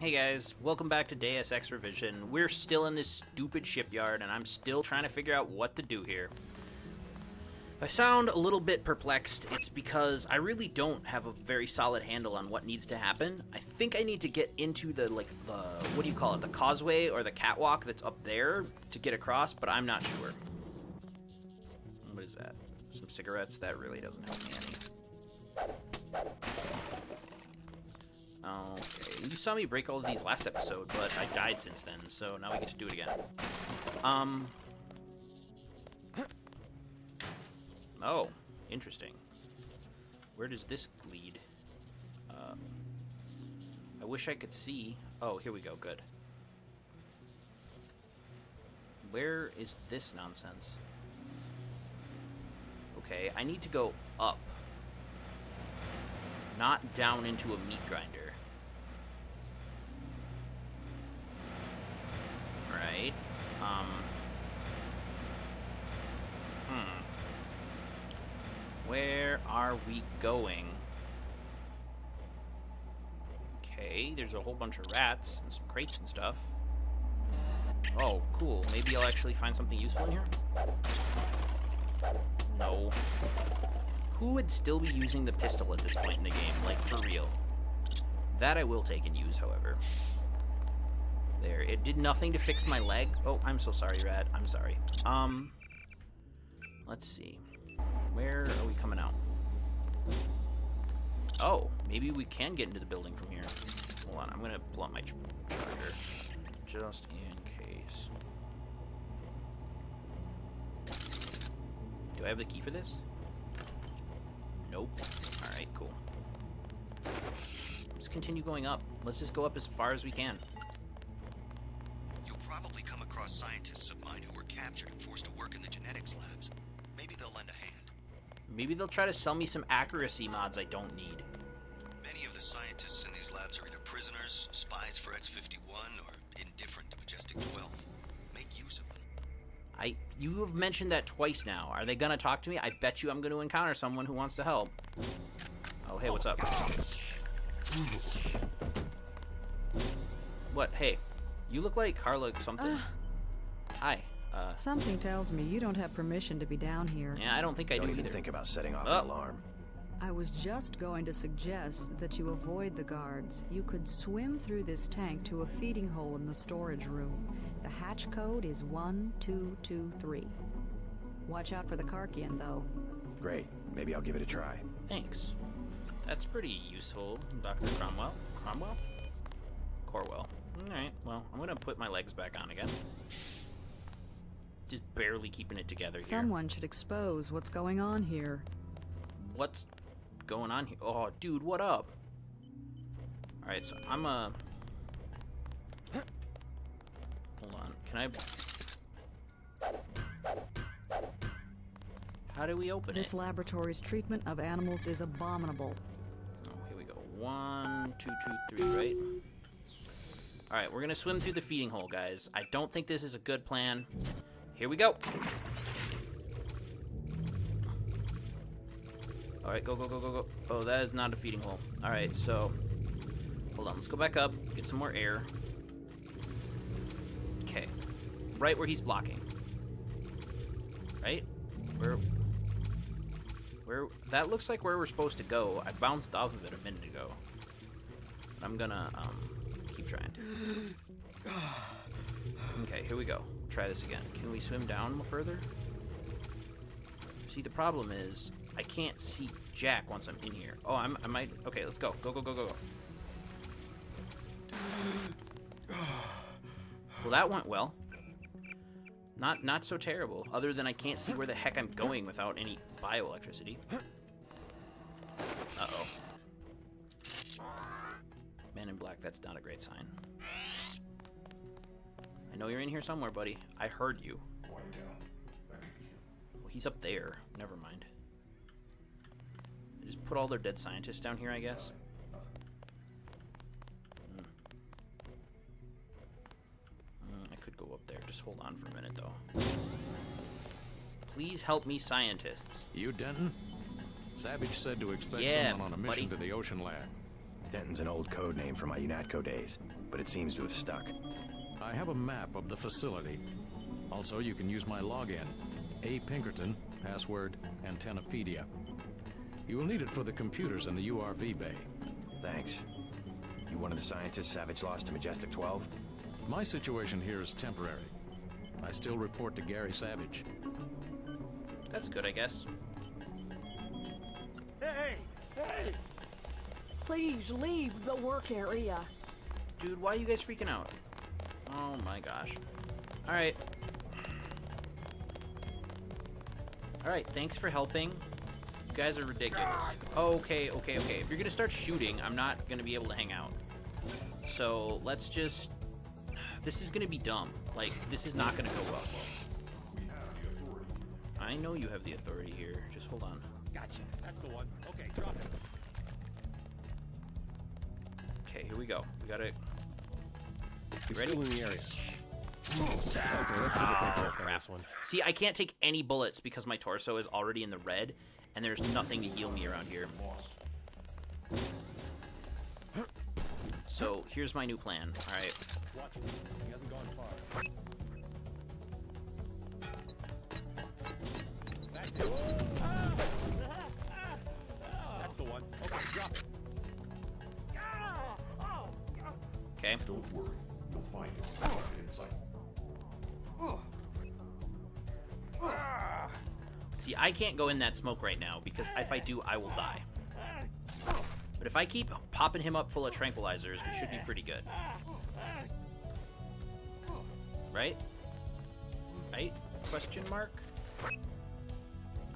Hey guys, welcome back to Deus Ex Revision. We're still in this stupid shipyard, and I'm still trying to figure out what to do here. If I sound a little bit perplexed, it's because I really don't have a very solid handle on what needs to happen. I think I need to get into the, like, the, what do you call it, the causeway or the catwalk that's up there to get across, but I'm not sure. What is that? Some cigarettes? That really doesn't help me any. Okay, you saw me break all of these last episode, but I died since then, so now we get to do it again. Um. Oh, interesting. Where does this lead? Uh, I wish I could see. Oh, here we go. Good. Where is this nonsense? Okay, I need to go up. Not down into a meat grinder. Right. Um. Hmm. Where are we going? Okay, there's a whole bunch of rats and some crates and stuff. Oh, cool. Maybe I'll actually find something useful in here? No. Who would still be using the pistol at this point in the game? Like, for real. That I will take and use, however. There. It did nothing to fix my leg. Oh, I'm so sorry, Rat. I'm sorry. Um, let's see. Where are we coming out? Oh, maybe we can get into the building from here. Hold on, I'm gonna pull out my charger. Just in case. Do I have the key for this? Nope. Alright, cool. Let's continue going up. Let's just go up as far as we can. You'll probably come across scientists of mine who were captured and forced to work in the genetics labs. Maybe they'll lend a hand. Maybe they'll try to sell me some accuracy mods I don't need. Many of the scientists in these labs are either prisoners, spies for X-51, or indifferent to Majestic 12. Make use of them. I you have mentioned that twice now. Are they gonna talk to me? I bet you I'm gonna encounter someone who wants to help. Oh hey, what's up? What? Hey, you look like Carla something. Hi. Uh, Something tells me you don't have permission to be down here. yeah, I don't think I Don't do even either. think about setting off Oh. an alarm. I was just going to suggest that you avoid the guards. You could swim through this tank to a feeding hole in the storage room. The hatch code is 1223. Watch out for the Karkian, though. Great. Maybe I'll give it a try. Thanks. That's pretty useful, Dr. Cromwell. Cromwell? Corwell. Alright, well, I'm gonna put my legs back on again. Just barely keeping it together here. Someone should expose what's going on here. What's going on here? Oh, dude, what up? Alright, so I'm a... Hold on, can I... How do we open This it? laboratory's treatment of animals is abominable. Oh, here we go. One, two, two, three, right? Alright, we're gonna swim through the feeding hole, guys. I don't think this is a good plan. Here we go. Alright, go, go, go, go, go. Oh, that is not a feeding hole. Alright, so... Hold on, let's go back up, get some more air. Right where he's blocking. Right? Where... Where... That looks like where we're supposed to go. I bounced off of it a minute ago. I'm gonna, um... Keep trying. Okay, here we go. Try this again. Can we swim down further? See, the problem is I can't see Jack once I'm in here. Oh, I'm, I might. Okay, let's go. Go, go, go, go, go. Well, that went well. Not, not so terrible. Other than I can't see where the heck I'm going without any bioelectricity. Uh-oh. Man in black, that's not a great sign. I know you're in here somewhere, buddy. I heard you. Well, he's up there. Never mind. They just put all their dead scientists down here, I guess. Just hold on for a minute, though. Please help me, scientists. You, Denton? Savage said to expect Yeah, someone on a mission buddy. to the ocean lab. Denton's an old code name from my UNATCO days, but it seems to have stuck. I have a map of the facility. Also, you can use my login. A. Pinkerton, password Antennapedia. You will need it for the computers in the URV bay. Thanks. You one of the scientists Savage lost to Majestic 12? My situation here is temporary. I still report to Gary Savage. That's good, I guess. Hey! Hey! Please leave the work area. Dude, why are you guys freaking out? Oh my gosh. Alright. Alright, thanks for helping. You guys are ridiculous. Okay, okay, okay. If you're gonna start shooting, I'm not gonna be able to hang out. So, let's just... This is gonna be dumb. Like, this is not gonna go well. I know you have the authority here. Just hold on. Gotcha. That's the one. Okay, drop it. Okay, here we go. We gotta... You ready? Still in the area. Okay, let's do the on this one. See, I can't take any bullets because my torso is already in the red, and there's nothing to heal me around here. So, here's my new plan. Alright. Watch him. He hasn't gone far. That's the one. Okay, drop it. Okay. Don't worry, you'll find it. Inside. See, I can't go in that smoke right now because if I do, I will die. But if I keep popping him up full of tranquilizers, we should be pretty good. Right? Right? Question mark?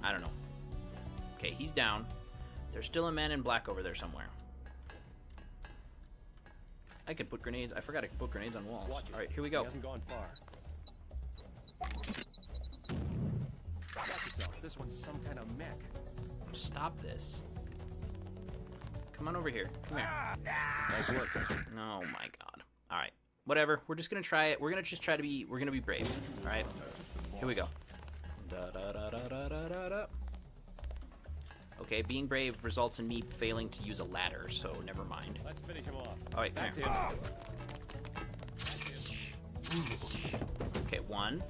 I don't know. Okay, he's down. There's still a man in black over there somewhere. I can put grenades. I forgot I can put grenades on walls. All right, here we go. He hasn't gone far. This one's some kind of mech. Stop this. Come on over here. Come here. Nice work. Oh my god. All right. Whatever. We're just gonna try it. We're gonna just try to be. We're gonna be brave. All right. Here we go. Da, da, da, da, da, da, da, da. Okay, being brave results in me failing to use a ladder, so never mind. Let's finish him off. All right, come That's here. him. Okay, one.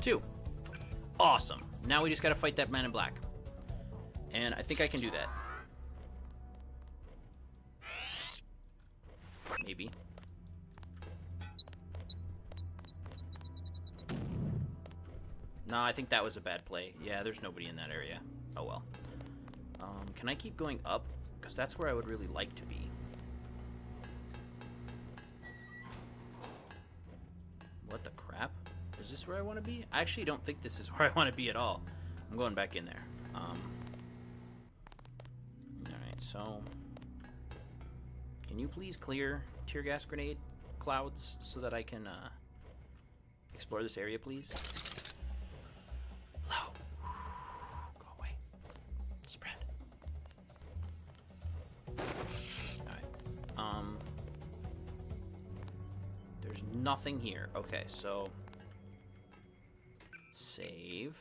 Two. Awesome. Now we just gotta fight that man in black. And I think I can do that. Maybe. No, I think that was a bad play. Yeah, there's nobody in that area. Oh well. Um, can I keep going up? Because that's where I would really like to be. What the crap? Is this where I want to be? I actually don't think this is where I want to be at all. I'm going back in there. Um, so... Can you please clear tear gas grenade clouds so that I can uh, explore this area, please? Low. Go away. Spread. Alright. Um... There's nothing here. Okay, so save.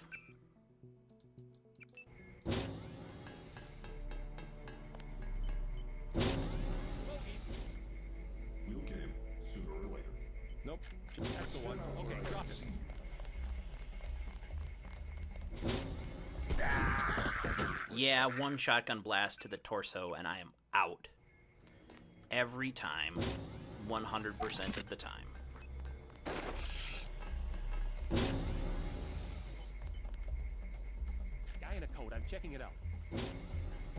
Nope. That's the one. Okay, drop it. Yeah, one shotgun blast to the torso and I am out. Every time. 100% of the time. Guy in a coat. I'm checking it out.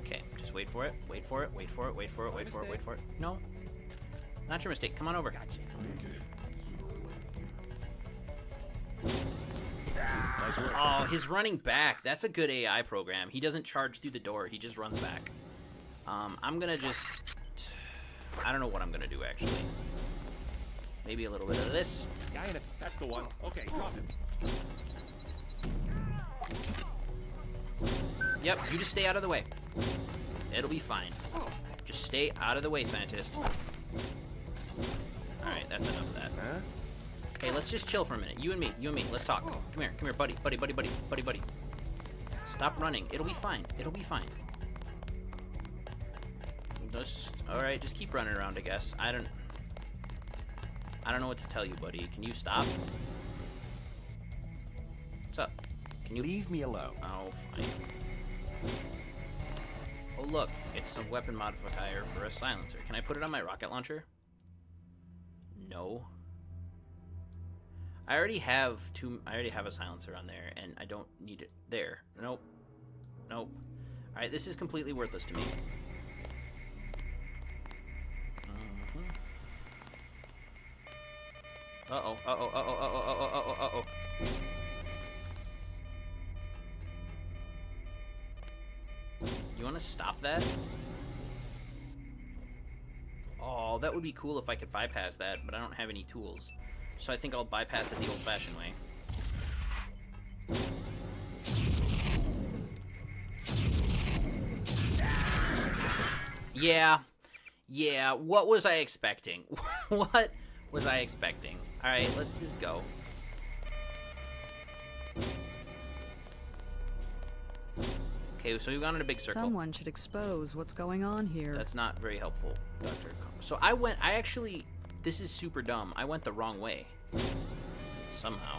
Okay, just wait for it. Wait for it. Wait for it. Wait for it. Wait for it. Wait for it. No. Not your mistake. Come on over. Gotcha. We'll Nice work. Oh, his running back. That's a good AI program. He doesn't charge through the door. He just runs back. Um, I'm gonna just... I don't know what I'm gonna do, actually. Maybe a little bit of this. Guy in a. That's the one. Okay, drop it. Yep, you just stay out of the way. It'll be fine. Just stay out of the way, scientist. Alright, that's enough of that. Hey, let's just chill for a minute. You and me, you and me. Let's talk. Oh. Come here, come here, buddy, buddy, buddy, buddy, buddy, buddy. Stop running. It'll be fine. It'll be fine. Just all right. Just keep running around. I guess. I don't. I don't know what to tell you, buddy. Can you stop? What's up? Can you Leave me alone. Oh, fine. Oh, look. It's a weapon modifier for a silencer. Can I put it on my rocket launcher? No. I already have two. I already have a silencer on there, and I don't need it there. Nope. Nope. All right, this is completely worthless to me. Mhm. Uh-oh, uh-oh, uh-oh, uh-oh, uh-oh, uh-oh, uh-oh. You want to stop that? Oh, that would be cool if I could bypass that, but I don't have any tools. So I think I'll bypass it the old-fashioned way. Yeah. Yeah, what was I expecting? what was I expecting? Alright, let's just go. Okay, so we've gone in a big circle. Someone should expose what's going on here. That's not very helpful, Doctor. So I went. I actually. This is super dumb. I went the wrong way. Somehow.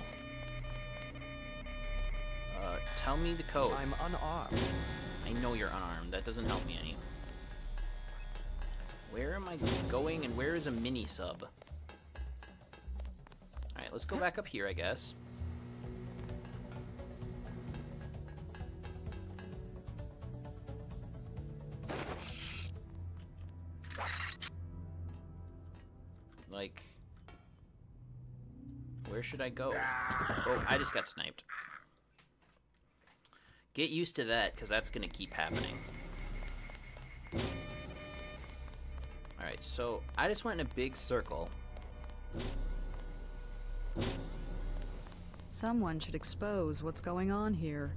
Uh, tell me the code. I'm unarmed. I know you're unarmed. That doesn't help me any. Where am I going and where is a mini sub? Alright, let's go back up here, I guess. Like, where should I go? Oh, I just got sniped. Get used to that, because that's going to keep happening. Alright, so I just went in a big circle. Someone should expose what's going on here.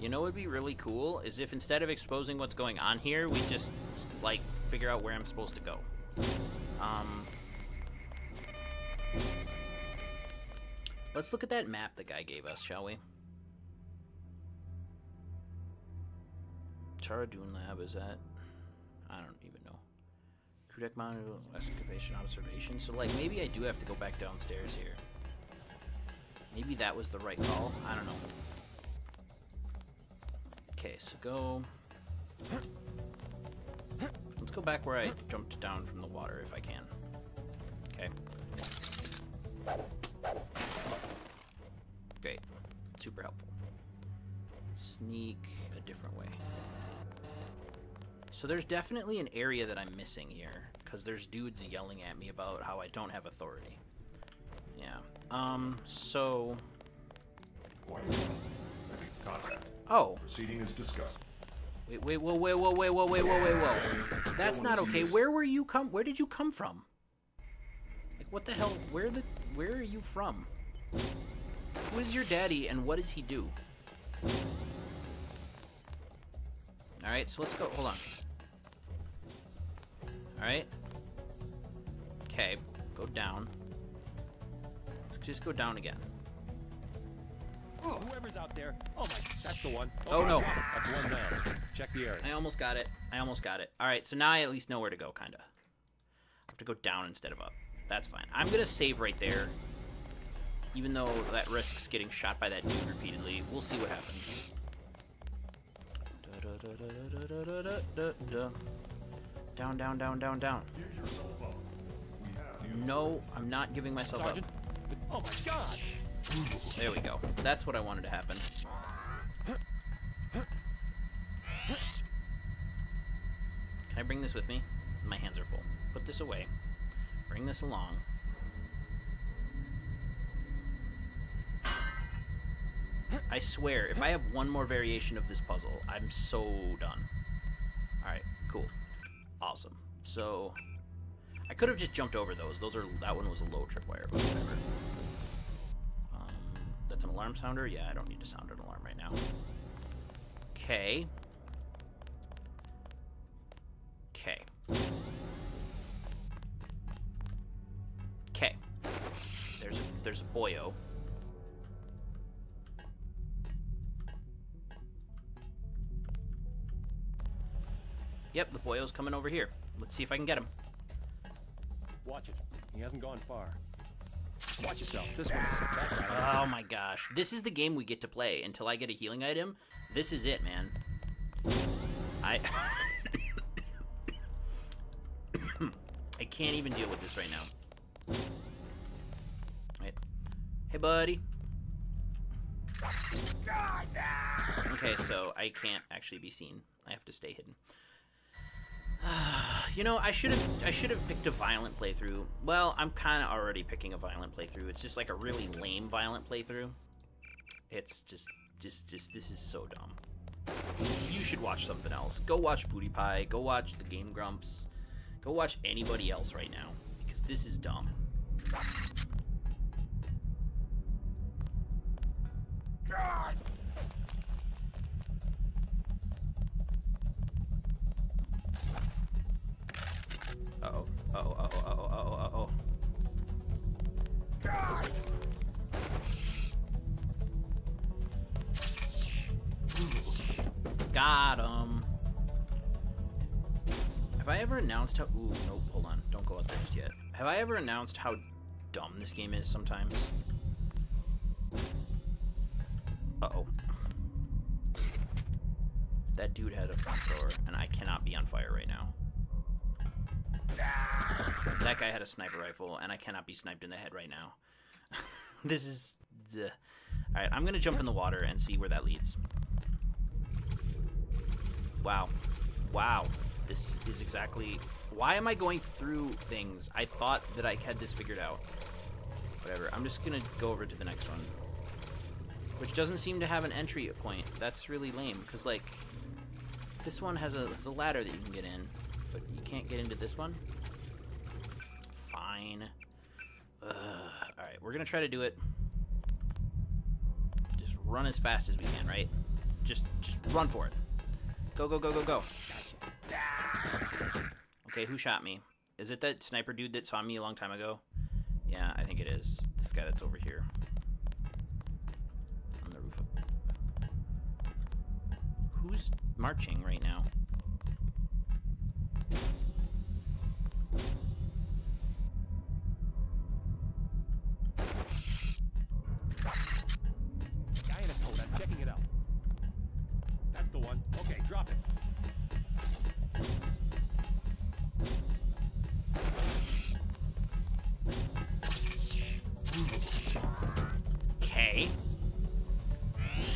You know what would be really cool? Is if instead of exposing what's going on here, we just, like, figure out where I'm supposed to go. Um... Let's look at that map the guy gave us, shall we? Charadoon Lab is that? I don't even know. Crew deck monitor, excavation, observation. So, like, maybe I do have to go back downstairs here. Maybe that was the right call. I don't know. Okay, so go. Let's go back where I jumped down from the water if I can. Okay. Great. Super helpful. Sneak a different way. So there's definitely an area that I'm missing here, because there's dudes yelling at me about how I don't have authority. Yeah. Um, so... Quiet down. Heavy contact. Oh. Proceeding is discussed. Wait, wait, whoa, wait, whoa, wait, whoa, wait, whoa, wait, whoa. That's not okay. Where were you come? Where did you come from? Like, what the hell? Where the? Where are you from? Who is your daddy, and what does he do? All right, so let's go. Hold on. All right. Okay, go down. Let's just go down again. Oh, whoever's out there. Oh my, that's the one. Oh, no. That's one down. Check the area. I almost got it. I almost got it. All right, so now I at least know where to go, kind of. I have to go down instead of up. That's fine. I'm going to save right there. Even though that risks getting shot by that dude repeatedly. We'll see what happens. Down, down, down, down, down. Give yourself up. We. No, I'm not giving myself Sergeant. up. Oh my gosh. There we go. That's what I wanted to happen. Can I bring this with me? My hands are full. Put this away. Bring this along. I swear, if I have one more variation of this puzzle, I'm so done. Alright, cool. Awesome. So, I could have just jumped over those. Those are That one was a low tripwire, but whatever. Alarm sounder? Yeah, I don't need to sound an alarm right now. Okay. Okay. Okay. There's a there's a boyo. Yep, the boyo's coming over here. Let's see if I can get him. Watch it. He hasn't gone far. Watch yourself. This one's that. Oh my gosh. This is the game we get to play until I get a healing item. This is it, man. I I can't even deal with this right now. Wait. Hey, buddy. Okay, so I can't actually be seen. I have to stay hidden. you know, I should have I should have picked a violent playthrough. Well, I'm kind of already picking a violent playthrough. It's just like a really lame violent playthrough. It's just just just this is so dumb. You should watch something else. Go watch Booty Pie. Go watch the Game Grumps. Go watch anybody else right now because this is dumb. Uh-oh. Uh-oh, uh-oh, uh-oh, uh-oh, uh-oh. Got him. Have I ever announced how... Ooh, nope, hold on. Don't go out there just yet. Have I ever announced how dumb this game is sometimes? Uh-oh. That dude had a front door, and I cannot be on fire right now. That guy had a sniper rifle, and I cannot be sniped in the head right now. this is... Alright, I'm gonna jump in the water and see where that leads. Wow. Wow. This is exactly... Why am I going through things? I thought that I had this figured out. Whatever. I'm just gonna go over to the next one. Which doesn't seem to have an entry point. That's really lame, because, like, this one has a, has a ladder that you can get in, but you can't get into this one? Fine. Alright, we're gonna try to do it. Just run as fast as we can, right? Just, just run for it. Go, go, go, go, go. Okay, who shot me? Is it that sniper dude that saw me a long time ago? Yeah, I think it is. This guy that's over here. On the roof. Who's marching right now?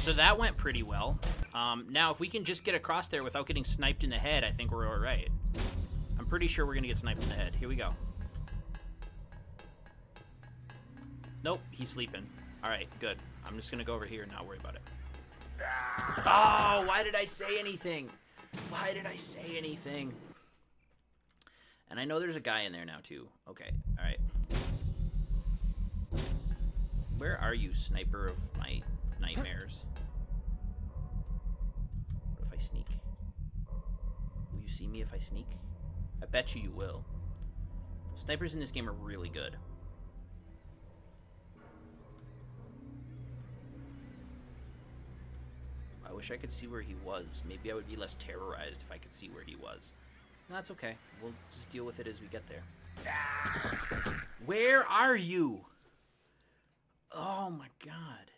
So that went pretty well. Um, now, if we can just get across there without getting sniped in the head, I think we're all right. I'm pretty sure we're going to get sniped in the head. Here we go. Nope, he's sleeping. All right, good. I'm just going to go over here and not worry about it. Oh, why did I say anything? Why did I say anything? And I know there's a guy in there now, too. Okay, all right. Where are you, sniper of my nightmares? Sneak? Will you see me if I sneak? I bet you you will. Snipers in this game are really good. I wish I could see where he was. Maybe I would be less terrorized if I could see where he was. No, that's okay. We'll just deal with it as we get there. Where are you? Oh my god.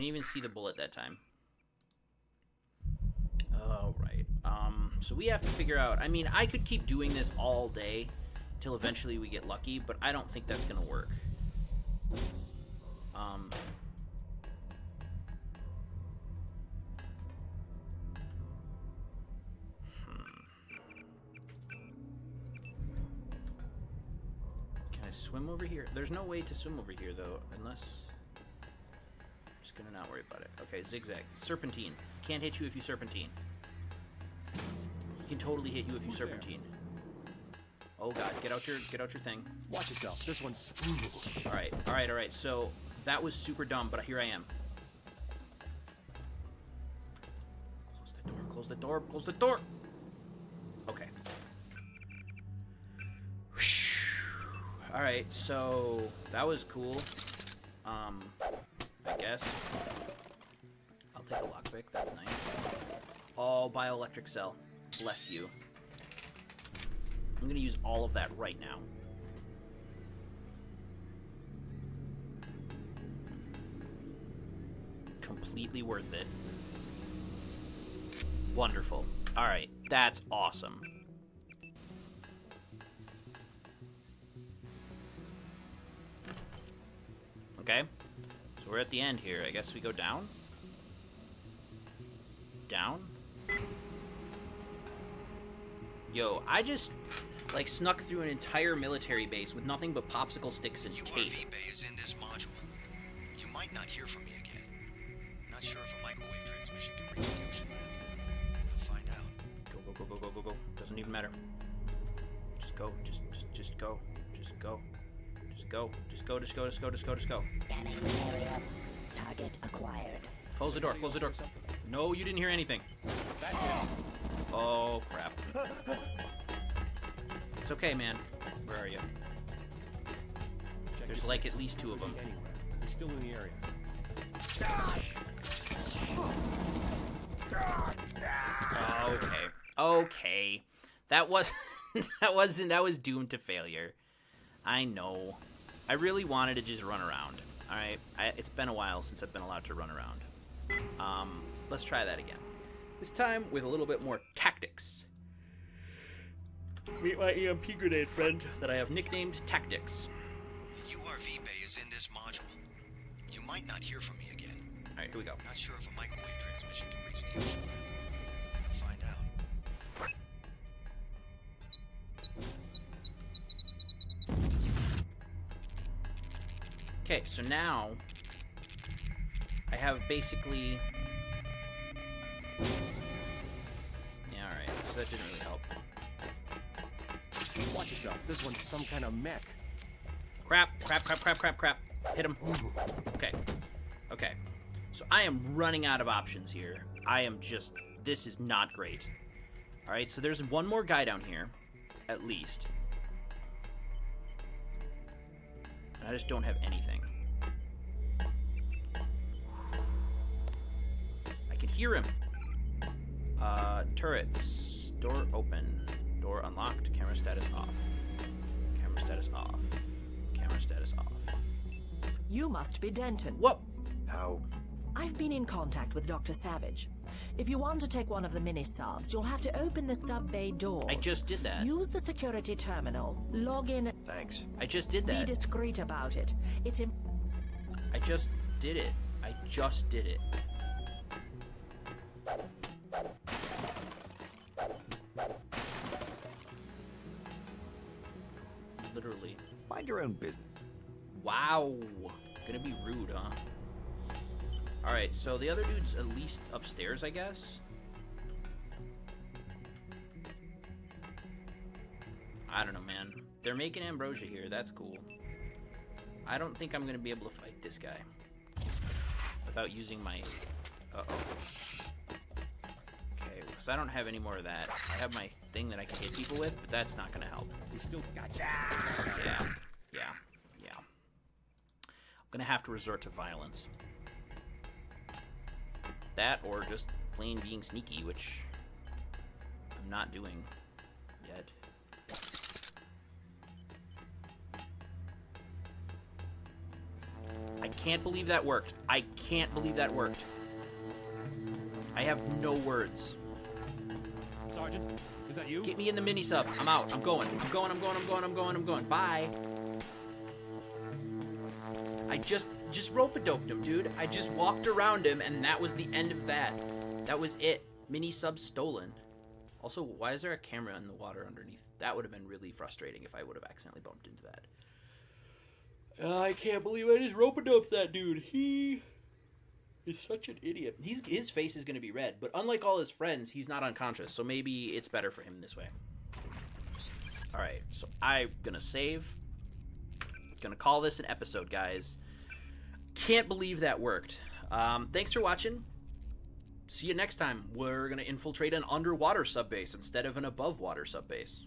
Didn't even see the bullet that time. Alright. Um, so we have to figure out... I mean, I could keep doing this all day till eventually we get lucky, but I don't think that's gonna work. Um... Can I swim over here? There's no way to swim over here, though, unless... Just gonna not worry about it. Okay, zigzag. Serpentine. Can't hit you if you serpentine. He can totally hit you if you serpentine. Oh god, get out your get out your thing. Watch yourself. This one's. Alright, alright, alright. So that was super dumb, but here I am. Close the door, close the door, close the door! Okay. Alright, so that was cool. Um, guess. I'll take a lockpick, that's nice. Oh, bioelectric cell. Bless you. I'm gonna use all of that right now. Completely worth it. Wonderful. Alright, that's awesome. We're at the end here. I guess we go down? Down? Yo, I just, like, snuck through an entire military base with nothing but popsicle sticks and tape. URV Bay is in this module. You might not hear from me again. Not sure if a microwave transmission can reach the ocean lab. We'll find out. Go, go, go, go, go, go, go. Doesn't even matter. Just go. Just, just, just go. Just go. Just go. Just go. Just go. Just go. Just go. Just go. Scanning the area. Target acquired. Close the door. Close the door. No, you didn't hear anything. That's it. Oh crap. It's okay, man. Where are you? There's like at least two of them. Anywhere. He's still in the area. Okay. Okay. That was that wasn't that was doomed to failure. I know. I really wanted to just run around. All right. I, it's been a while since I've been allowed to run around. Um, let's try that again. This time with a little bit more tactics. Meet my EMP grenade friend that I have nicknamed Tactics. The URV Bay is in this module. You might not hear from me again. All right, here we go. Not sure if a microwave transmission can reach the ocean Okay, so now I have basically. Yeah, all right. So that didn't really help. Watch yourself. This one's some kind of mech. Crap! Crap! Crap! Crap! Crap! Crap! Hit him. Okay. Okay. So I am running out of options here. I am just. This is not great. All right. So there's one more guy down here, at least. I just don't have anything. I can hear him. Uh, turrets. Door open. Door unlocked. Camera status off. Camera status off. Camera status off. You must be Denton. What? How? I've been in contact with Dr. Savage. If you want to take one of the mini subs, you'll have to open the sub bay door. I just did that. Use the security terminal. Log in. Thanks. I just did that. Be discreet about it. It's im- I just did it. I just did it. Literally. Mind your own business. Wow. Gonna be rude, huh? Alright, so the other dude's at least upstairs, I guess? I don't know, man. They're making ambrosia here. That's cool. I don't think I'm gonna be able to fight this guy without using my. Uh oh. Okay, because I don't have any more of that. I have my thing that I can hit people with, but that's not gonna help. He's still got you. Yeah, yeah, yeah. I'm gonna have to resort to violence. That or just plain being sneaky, which I'm not doing yet. I can't believe that worked. I can't believe that worked. I have no words. Sergeant, is that you? Get me in the mini sub. I'm out. I'm going. I'm going. I'm going. I'm going. I'm going. I'm going. Bye. I just just rope a doped him, dude. I just walked around him, and that was the end of that. That was it. Mini sub stolen. Also, why is there a camera in the water underneath? That would have been really frustrating if I would have accidentally bumped into that. Uh, I can't believe I just rope a doped that dude. He is such an idiot. He's his face is going to be red, but unlike all his friends, he's not unconscious. So maybe it's better for him this way. All right, so I'm gonna save. Gonna call this an episode, guys. Can't believe that worked. Um, thanks for watching. See you next time. We're gonna infiltrate an underwater subbase instead of an above water subbase.